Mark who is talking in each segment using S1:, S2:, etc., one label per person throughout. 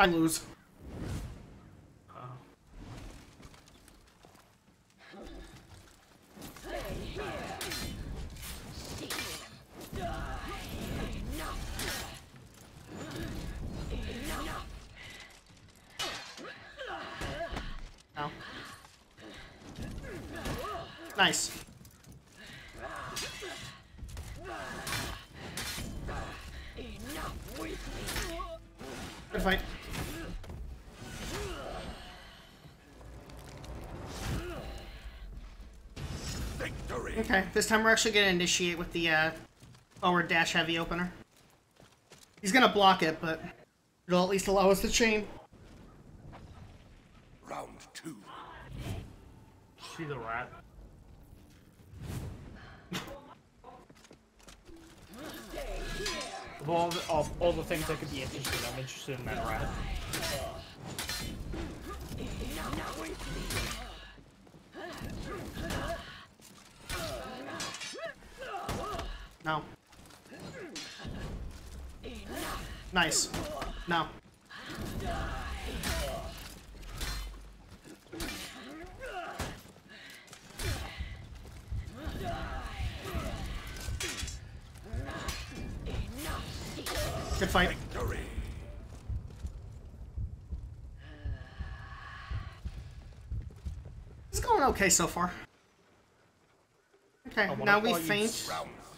S1: I lose. No. Nice. Good fight.
S2: Victory.
S1: Okay, this time we're actually gonna initiate with the uh, forward dash heavy opener. He's gonna block it, but it'll at least allow us to chain.
S2: Round two.
S3: See the rat. Of all the, of all the things I could be interested in, I'm interested in that rat.
S1: No. Nice. No. Good fight.
S2: Victory.
S1: It's going okay so far. Okay, now we
S3: call you
S2: feint.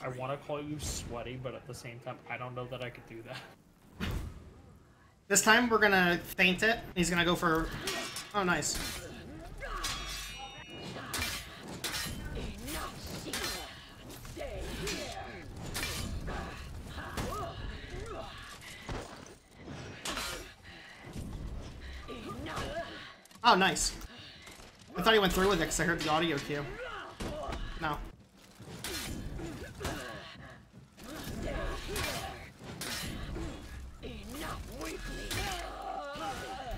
S3: I want to call you sweaty, but at the same time, I don't know that I could do that.
S1: This time we're gonna feint it. He's gonna go for. Oh, nice. Oh, nice. I thought he went through with it because I heard the audio cue. with me.